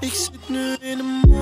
Ik zit nu in een.